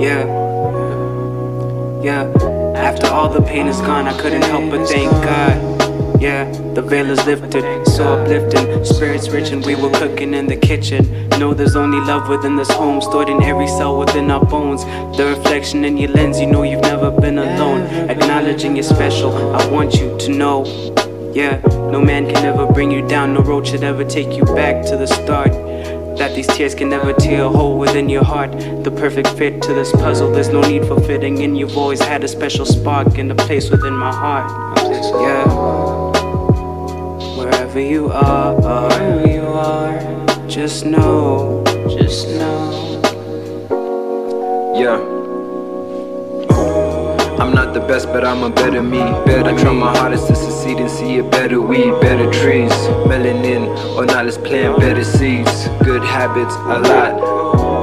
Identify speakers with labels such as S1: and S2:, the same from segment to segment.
S1: Yeah. Yeah. After all the pain is gone, I couldn't help but thank God. Yeah, the veil is lifted, so uplifting. Spirits rich, and we were cooking in the kitchen. Know there's only love within this home, stored in every cell within our bones. The reflection in your lens, you know you've never been alone. Acknowledging you're special, I want you to know. Yeah, no man can ever bring you down, no road should ever take you back to the start. That these tears can never tear a hole within your heart. The perfect fit to this puzzle, there's no need for fitting in. You've always had a special spark and a place within my heart. Yeah, wherever you are, wherever you are, just know, just know.
S2: Yeah. I'm not the best, but I'm a better me. Better I try my hardest to succeed and see a better weed, better trees. Melanin not, let's plant better seeds. Good habits, a lot.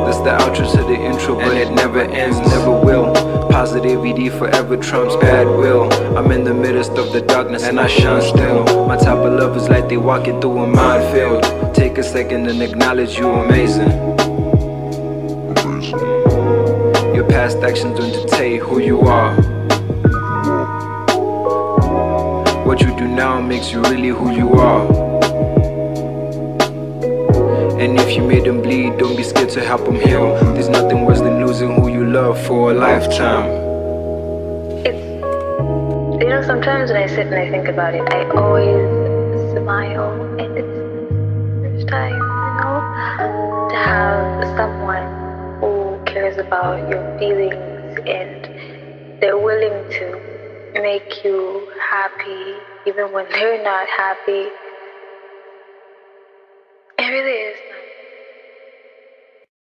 S2: That's the outro to the intro, but it never ends, never will. Positivity forever trumps bad will. I'm in the midst of the darkness and I shine still. My type of love is like they walking through a minefield. Take a second and acknowledge you amazing. Your past actions don't dictate who you are. What you do now makes you really who you are. You made them bleed, don't be scared to help them heal. There's nothing worse than losing who you love for a lifetime.
S3: It's, you know, sometimes when I sit and I think about it, I always smile. And it's the first time, you know, to have someone who cares about your feelings and they're willing to make you happy even when they're not happy.